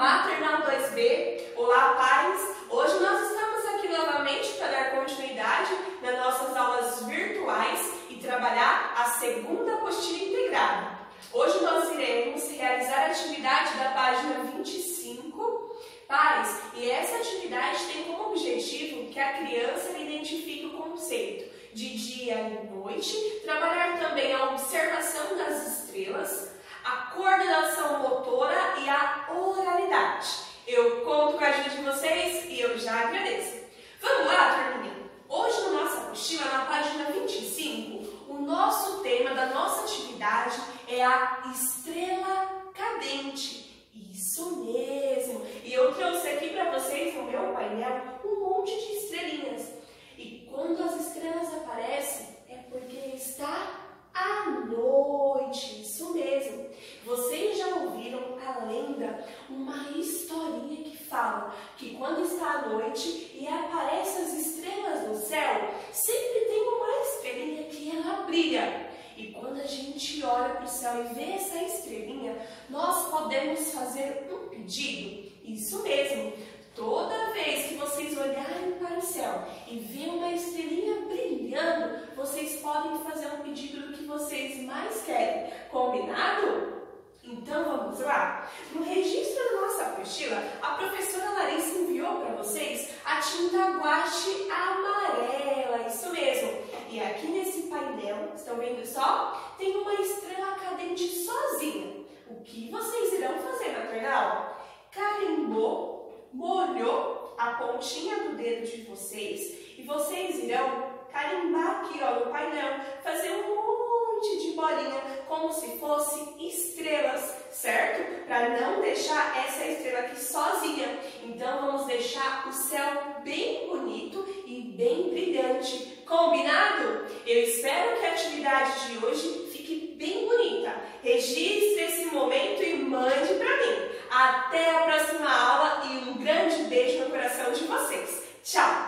Maternal 2B. Olá, pais! Hoje nós estamos aqui novamente para dar continuidade nas nossas aulas virtuais e trabalhar a segunda apostila integrada. Hoje nós iremos realizar a atividade da página 25. Pais, e essa atividade tem como objetivo que a criança identifique o conceito de dia e noite, trabalhar também a observação das estrelas, a coordenação motora e a oralidade. Eu conto com a ajuda de vocês e eu já agradeço. Vamos lá, turminha? Hoje, na nossa apostila, na página 25, o nosso tema nossa atividade é a estrela cadente. Isso mesmo! E eu trouxe aqui para vocês no meu painel um monte de estrelinhas. E quando as estrelas aparecem, é porque está à noite, isso mesmo. Vocês já ouviram a lenda, uma historinha que fala que quando está à noite e aparecem as estrelas no céu, sempre tem uma estrelinha que ela brilha. E quando a gente olha vê essa estrelinha, nós podemos fazer um pedido. Isso mesmo. Toda vez que vocês olharem para o céu e ver uma estrelinha brilhando, vocês podem fazer um pedido do que vocês mais querem. Combinado? Então vamos lá? No registro da nossa apostila, a professora Larissa enviou para vocês a tinta guache amarela, isso mesmo. E aqui nesse painel, estão vendo só? Tem uma estrela cadente sozinha. O que vocês irão fazer, maternal? Carimbou molhou a pontinha do dedo de vocês e vocês irão carimbar aqui ó, no painel, fazer um monte de bolinha como se fosse estrelas, certo? Para não deixar essa estrela aqui sozinha. Então vamos deixar o céu bem bonito e bem brilhante. Combinado? Eu espero que a atividade de hoje fique bem bonita. Registre esse momento e mande para mim. Até a próxima aula e um grande beijo no coração de vocês. Tchau!